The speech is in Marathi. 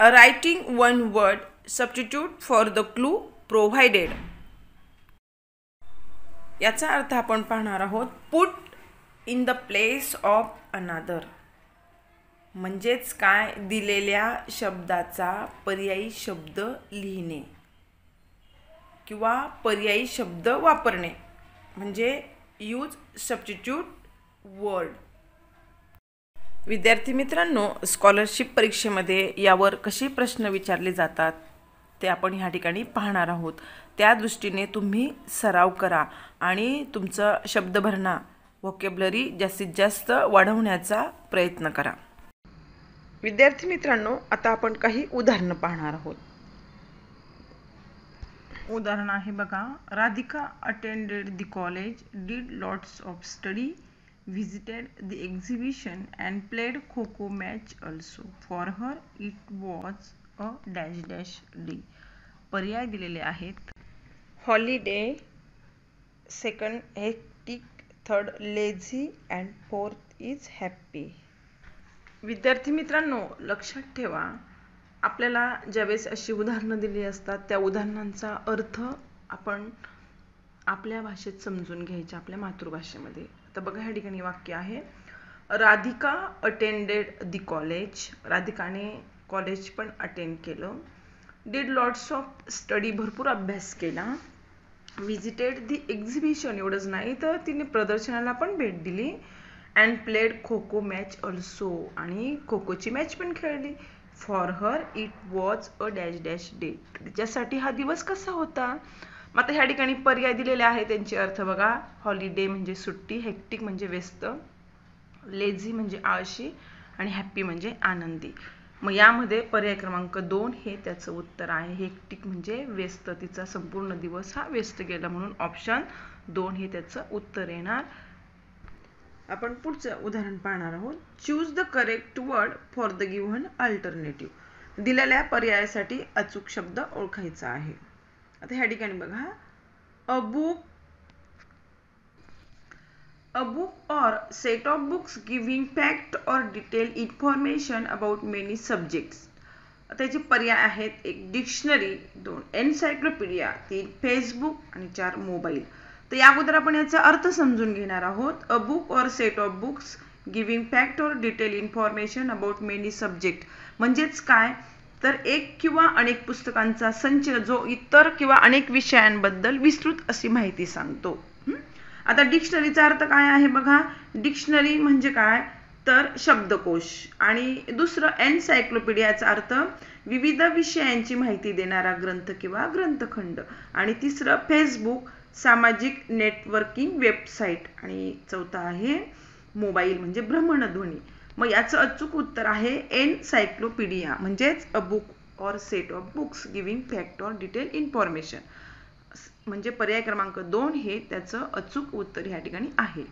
Writing one word substitute for the clue provided याचा अर्थ आपण पाहणार आहोत put in the place of another. म्हणजेच काय? दिलेल्या शब्दाचा पर्यायी शब्द लिहिणे. किंवा पर्यायी शब्द वापरणे. म्हणजे यूज सबस्टिट्यूट वर्ड विद्यार्थी मित्रांनो स्कॉलरशिप परीक्षेमध्ये यावर कसे प्रश्न विचारले जातात ते आपण ह्या ठिकाणी पाहणार आहोत. त्या दृष्टीने तुम्ही सराव करा आणि तुमचं शब्दभरणा व्होकेबलरी जास्तीत जास्त वाढवण्याचा प्रयत्न करा. विद्यार्थी मित्रांनो आता आपण काही उदाहरणं पाहणार आहोत. उदाहरण आहे बघा. Radhika attended the college did lots of study visited the exhibition and played Coco match also. For her it was a dash dash day. पर्याय दिलेले आहेत holiday second hectic third lazy and fourth is happy विद्यार्थी मित्रांनो लक्षात ठेवा आपल्याला ज्यावेळेस अशी उदाहरणं दिली असतात त्या उदाहरणांचा अर्थ आपण आपल्या भाषेत समजून घ्यायच्या आपल्या मातृभाषेमध्ये. तर बघा ह्या ठिकाणी वाक्य आहे राधिका अटेंडेड दी कॉलेज राधिकाने कॉलेज पण अटेंड केलं. डीड लॉट्स ऑफ स्टडी भरपूर अभ्यास केला. विजिटेड दी एक्झिबिशन एवढंच नाही तर तिने प्रदर्शनाला पण भेट दिली. And played kho kho match also आणि खो खोची मॅच पण खेळली. For her it was a dash dash day तिच्यासाठी हा दिवस कसा होता? मग आता ह्या ठिकाणी पर्याय दिलेले आहे त्यांचे अर्थ बघा. हॉलिडे म्हणजे सुट्टी हेक्टिक म्हणजे व्यस्त लेझी म्हणजे आळशी आणि हॅप्पी म्हणजे आनंदी. मग यामध्ये पर्याय क्रमांक दोन हे त्याचं उत्तर आहे. हेक्टिक म्हणजे व्यस्त. तिचा संपूर्ण दिवस हा व्यस्त गेला म्हणून ऑप्शन दोन हे त्याचं उत्तर येणार. आपण पुढचं उदाहरण पाहणार आहोत. Choose the correct word for the given alternative दिलेल्या पर्यायासाठी अचूक शब्द ओळखायचा आहे. आता ह्या ठिकाणी बघा a book a book or set of books giving fact or detail information about many subjects त्याचे पर्याय आहेत एक डिक्शनरी दोन एनसायक्लोपीडिया तीन फेसबुक आणि चार मोबाईल तर या अगोदर आपण याचा अर्थ समजून घेणार आहोत. A book or set of books giving fact or detail information about many subject म्हणजेच काय? तर एक किंवा अनेक पुस्तकांचा संच जो इतर किंवा अनेक विषयांबद्दल विस्तृत अशी माहिती सांगतो. आता डिक्शनरीचा अर्थ काय आहे बघा? डिक्शनरी म्हणजे काय? तर शब्दकोश. आणि दुसरं एनसायक्लोपीडियाचा अर्थ विविध विषयांची माहिती देणारा ग्रंथ किंवा ग्रंथखंड. आणि तिसरं फेसबुक सामाजिक नेटवर्किंग वेबसाईट. आणि चौथा आहे मोबाईल म्हणजे भ्रमणध्वनी. मग याचं अचूक उत्तर आहे एनसायक्लोपीडिया म्हणजेच a book or set of books giving fact or detail information म्हणजे पर्याय क्रमांक दोन हे त्याचं अचूक उत्तर ह्या ठिकाणी आहे.